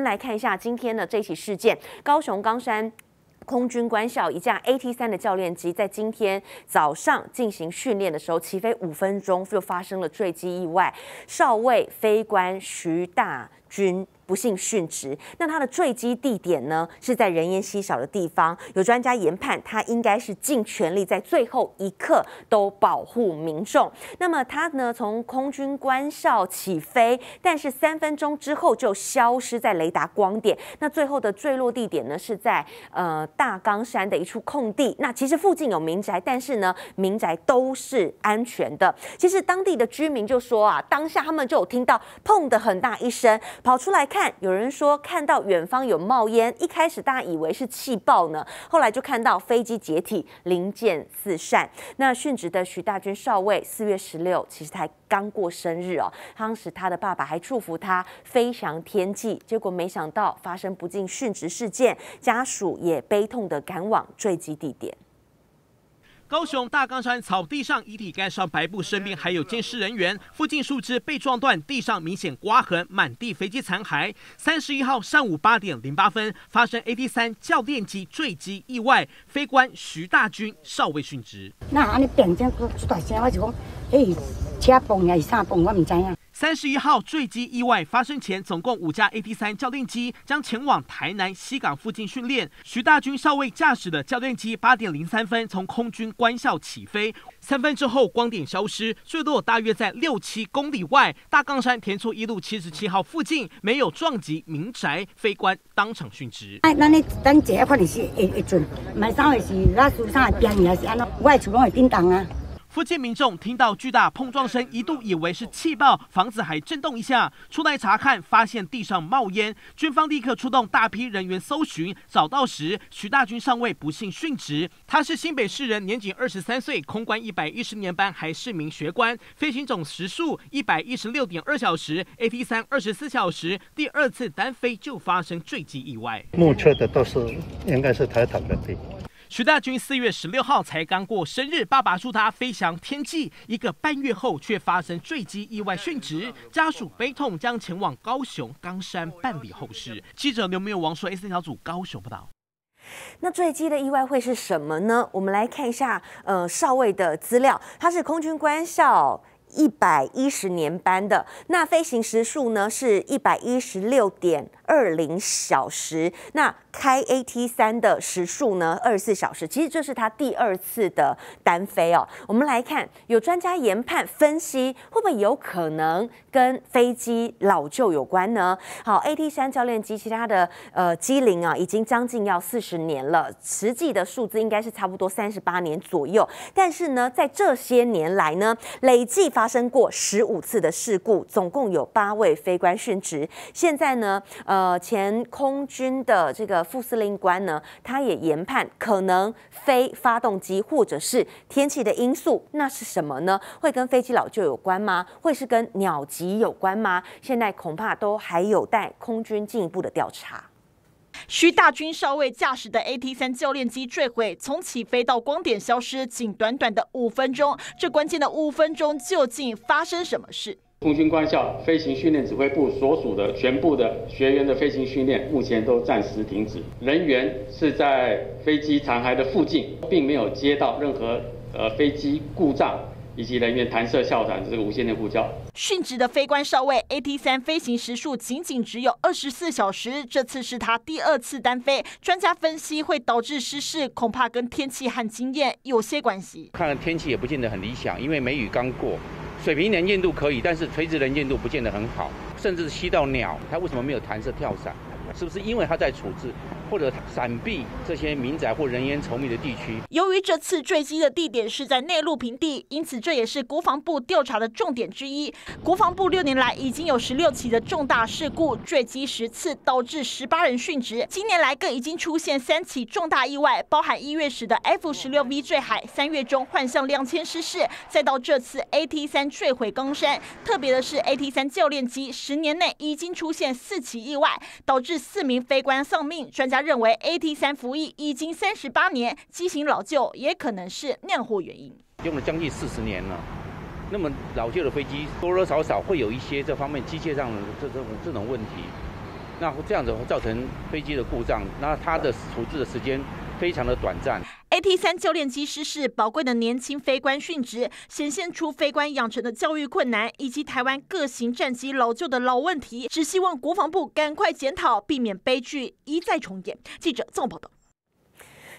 先来看一下今天的这起事件，高雄冈山。空军官校一架 AT 三的教练机，在今天早上进行训练的时候，起飞五分钟就发生了坠机意外，少尉飞官徐大军。不幸殉职。那他的坠机地点呢，是在人烟稀少的地方。有专家研判，他应该是尽全力在最后一刻都保护民众。那么他呢，从空军官校起飞，但是三分钟之后就消失在雷达光点。那最后的坠落地点呢，是在呃大冈山的一处空地。那其实附近有民宅，但是呢，民宅都是安全的。其实当地的居民就说啊，当下他们就有听到砰的很大一声，跑出来看。有人说看到远方有冒烟，一开始大家以为是气爆呢，后来就看到飞机解体，零件四散。那殉职的徐大军少尉，四月十六其实才刚过生日哦，当时他的爸爸还祝福他飞翔天际，结果没想到发生不幸殉职事件，家属也悲痛的赶往坠机地点。高雄大冈山草地上遗体盖上白布，身边还有监视人员。附近树枝被撞断，地上明显刮痕，满地飞机残骸。三十一号上午八点零八分发生 A T 三教练机坠机意外，飞官徐大军少尉殉职。那安尼变这出大声，我就讲，哎，车崩还是啥崩，我唔知影。三十一号坠机意外发生前，总共五架 A T 三教练机将前往台南西港附近训练。徐大军少尉驾驶的教练机八点零三分从空军官校起飞，三分之后光点消失，坠落大约在六七公里外大冈山田厝一路七十七号附近，没有撞击民宅，飞官当场殉职。哎，那你等一下，看你是会会准，买啥会是那树上的边还是安怎？我的厝拢会叮当啊。附近民众听到巨大碰撞声，一度以为是气爆，房子还震动一下。出来查看，发现地上冒烟，军方立刻出动大批人员搜寻。找到时，徐大军上尉不幸殉职。他是新北市人，年仅二十三岁，空管一百一十年班，还是名学官。飞行总时数一百一十六点二小时，A T 三二十四小时，第二次单飞就发生坠机意外。目测的都是应该是台塔的地。徐大军四月十六号才刚过生日，爸爸祝他飞翔天际。一个半月后，却发生坠机意外殉职，家属悲痛，将前往高雄冈山办理后事。记者刘明勇、王硕 S 小组高雄报道。那坠机的意外会是什么呢？我们来看一下，呃，少尉的资料，他是空军官校一百一十年班的，那飞行时数呢是一百一十六点二零小时。那开 AT 三的时数呢？二十四小时，其实这是他第二次的单飞哦。我们来看，有专家研判分析，会不会有可能跟飞机老旧有关呢？好，AT 三教练机，其他的呃机龄啊，已经将近要四十年了，实际的数字应该是差不多三十八年左右。但是呢，在这些年来呢，累计发生过十五次的事故，总共有八位飞官殉职。现在呢，呃，呃前空军的这个。副司令官呢，他也研判可能非发动机或者是天气的因素，那是什么呢？会跟飞机老旧有关吗？会是跟鸟击有关吗？现在恐怕都还有待空军进一步的调查。徐大军少尉驾驶的 AT 三教练机坠毁，从起飞到光点消失，仅短短的五分钟。这关键的五分钟究竟发生什么事？空军官校飞行训练指挥部所属的全部的学员的飞行训练目前都暂时停止，人员是在飞机残骸的附近，并没有接到任何呃飞机故障以及人员弹射哮喘这个无线电呼叫。殉职的飞官少尉 AT 三飞行时数仅仅只有二十四小时，这次是他第二次单飞。专家分析会导致失事，恐怕跟天气和经验有些关系。看天气也不见得很理想，因为梅雨刚过。水平能见度可以，但是垂直能见度不见得很好，甚至吸到鸟，它为什么没有弹射跳伞？是不是因为它在处置？或者闪避这些民宅或人烟稠密的地区。由于这次坠机的地点是在内陆平地，因此这也是国防部调查的重点之一。国防部六年来已经有十六起的重大事故，坠机十次，导致十八人殉职。今年来更已经出现三起重大意外，包含一月时的 F 十六 V 坠海，三月中幻象两千失事，再到这次 AT 三坠毁冈山。特别的是，AT 三教练机十年内已经出现四起意外，导致四名飞官丧命。专家。认为 AT 三服役已经三十八年，机型老旧也可能是酿祸原因。用了将近四十年了，那么老旧的飞机多多少少会有一些这方面机械上的这种这种问题。那这样子会造成飞机的故障，那它的处置的时间非常的短暂。T 三教练机失事，宝贵的年轻飞官殉职，显现出飞官养成的教育困难，以及台湾各型战机老旧的老问题。只希望国防部赶快检讨，避免悲剧一再重演。记者综合报道。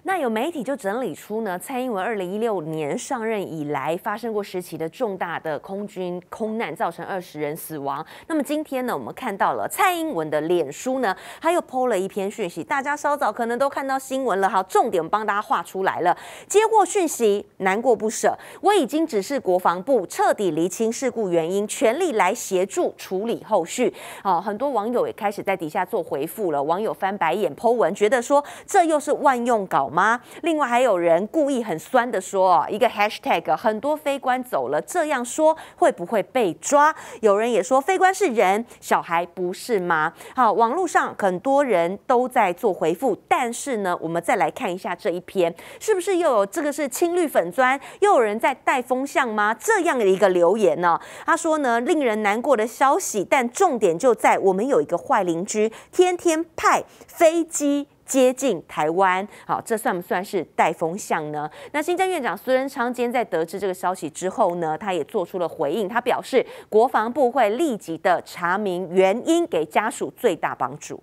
那有媒体就整理出呢，蔡英文二零一六年上任以来发生过十起的重大的空军空难，造成二十人死亡。那么今天呢，我们看到了蔡英文的脸书呢，他又 PO 了一篇讯息，大家稍早可能都看到新闻了哈，重点帮大家画出来了。接过讯息，难过不舍，我已经指示国防部彻底厘清事故原因，全力来协助处理后续。哦，很多网友也开始在底下做回复了，网友翻白眼 PO 文，觉得说这又是万用稿。吗？另外还有人故意很酸的说，一个 hashtag 很多飞官走了，这样说会不会被抓？有人也说飞官是人，小孩不是吗？好，网络上很多人都在做回复，但是呢，我们再来看一下这一篇，是不是又有这个是青绿粉砖，又有人在带风向吗？这样的一个留言呢？他说呢，令人难过的消息，但重点就在我们有一个坏邻居，天天派飞机。接近台湾，好，这算不算是带风向呢？那新政院长苏贞昌今天在得知这个消息之后呢，他也做出了回应，他表示国防部会立即的查明原因，给家属最大帮助。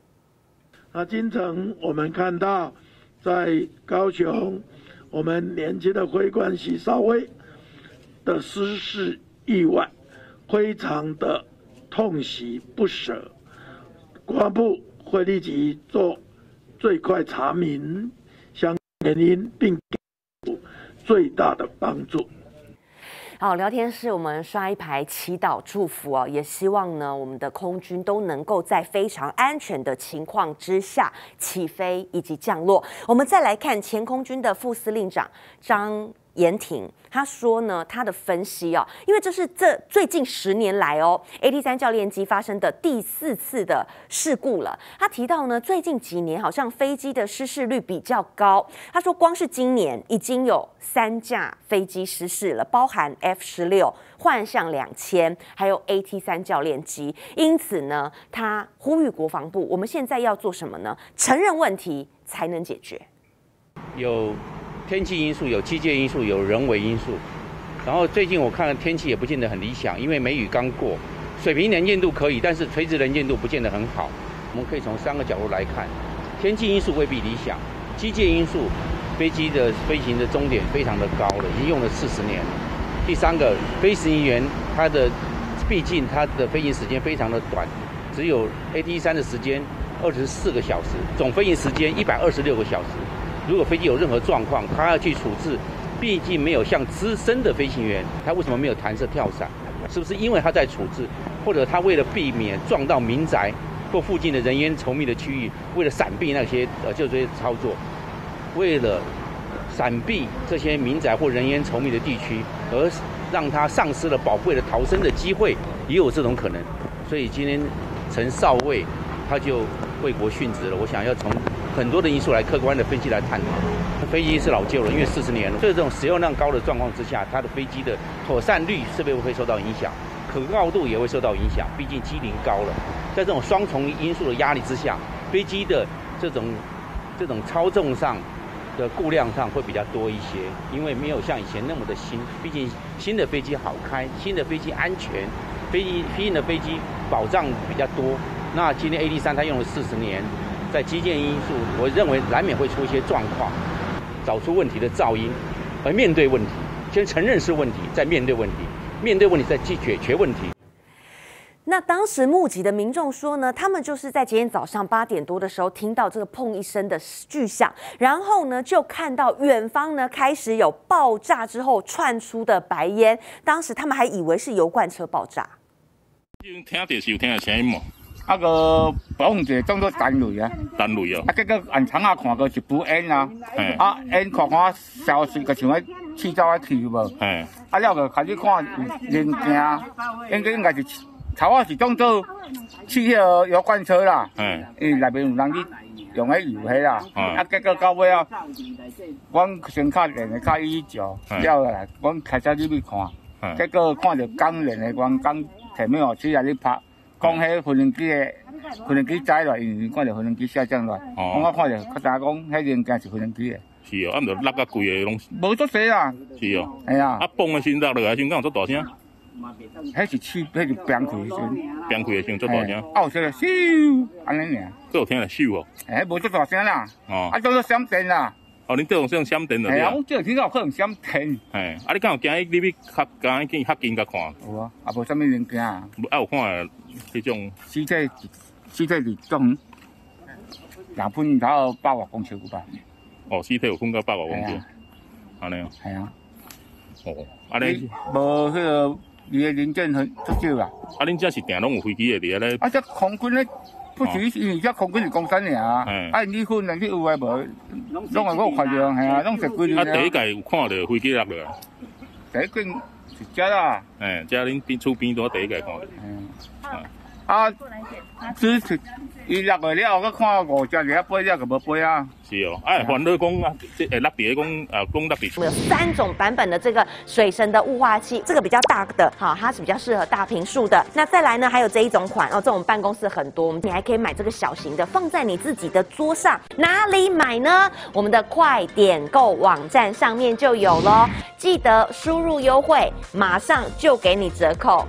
那今晨我们看到，在高雄，我们年轻的挥官许少威的失事意外，非常的痛惜不舍，国防部会立即做。最快查明相原因，并给最大的帮助。好，聊天室我们刷一排祈祷祝福哦，也希望呢，我们的空军都能够在非常安全的情况之下起飞以及降落。我们再来看前空军的副司令长张。严挺他说呢，他的分析哦，因为这是这最近十年来哦，AT 三教练机发生的第四次的事故了。他提到呢，最近几年好像飞机的失事率比较高。他说，光是今年已经有三架飞机失事了，包含 F 十六、幻象两千，还有 AT 三教练机。因此呢，他呼吁国防部，我们现在要做什么呢？承认问题才能解决。有。天气因素有机械因素有人为因素，然后最近我看了天气也不见得很理想，因为梅雨刚过，水平能见度可以，但是垂直能见度不见得很好。我们可以从三个角度来看，天气因素未必理想，机械因素，飞机的飞行的终点非常的高了，已经用了四十年。第三个，飞行员他的毕竟他的飞行时间非常的短，只有 AT 三的时间二十四个小时，总飞行时间一百二十六个小时。如果飞机有任何状况，他要去处置，毕竟没有像资深的飞行员，他为什么没有弹射跳伞？是不是因为他在处置，或者他为了避免撞到民宅或附近的人烟稠密的区域，为了闪避那些呃就这些操作，为了闪避这些民宅或人烟稠密的地区，而让他丧失了宝贵的逃生的机会，也有这种可能。所以今天陈少尉他就为国殉职了。我想要从。很多的因素来客观的分析来探讨，飞机是老旧了，因为四十年了。在这种使用量高的状况之下，它的飞机的妥善率是不是会受到影响？可靠度也会受到影响，毕竟机龄高了。在这种双重因素的压力之下，飞机的这种这种操纵上的顾量上会比较多一些，因为没有像以前那么的新。毕竟新的飞机好开，新的飞机安全，飞机新的飞机保障比较多。那今天 A D 三它用了四十年。在基建因素，我认为难免会出一些状况，找出问题的噪音，而面对问题，先承认是问题，再面对问题，面对问题再去解决问题。那当时目击的民众说呢，他们就是在今天早上八点多的时候听到这个砰一声的巨响，然后呢就看到远方呢开始有爆炸之后窜出的白烟，当时他们还以为是油罐车爆炸。听到是有听到声音嘛？啊个保护者装作单雷啊，单雷哦。啊，结果暗场啊看过是不烟啊，啊烟看看消失，个像迄气走啊去无。啊了个开始看人件，应该应该是头啊是装作汽车油罐车啦。因为内面有人去用迄油迄啦。啊结果到尾啊，阮先卡连的卡伊照，了个来，阮开车入去看，结果看到工人的员工前面哦，车在咧拍。讲迄无人机的无人机载落，因为看到无人机下降落，我看到较早讲迄零件是无人机的。是哦，啊，毋着落甲贵的拢无足细啦。是哦，系啊。啊，崩的时落落来先，敢有足大声？迄是气，迄是冰开的声，冰开的声足大声。啊，有说咻，安尼尔。都有听来咻哦。哎，无足大声啦。哦。啊，都是闪电啦。哦，恁这种像闪电的。我这听到可能闪电。嘿，啊，你敢有惊伊？你要较敢去较近甲看？有啊，啊，无啥物零件啊。啊，有看迄种尸体，尸体是种，两分到百外公尺有吧？哦，尸体有分到百外公尺。安尼哦。系啊。哦，啊你无迄个。零件很足少啦。啊，恁遮是定拢有飞机的伫咧？啊，这空军咧，不是因为这空军是公山尔啊。啊，你可能去有诶无？拢系我看着，系啊，拢十几年。啊，第一届有看到飞机落来。第一件是遮啦。诶，遮恁边厝边都第一届看到。嗯。啊，只是。伊落来了，我看五只只飞了，就无飞啊。是哦，哎，反正讲啊，这诶落地讲啊，讲落地。我们有三种版本的这个水神的雾化器，这个比较大的，好，它是比较适合大平数的。那再来呢，还有这一种款哦，这种办公室很多，你还可以买这个小型的，放在你自己的桌上。哪里买呢？我们的快点购网站上面就有喽，记得输入优惠，马上就给你折扣。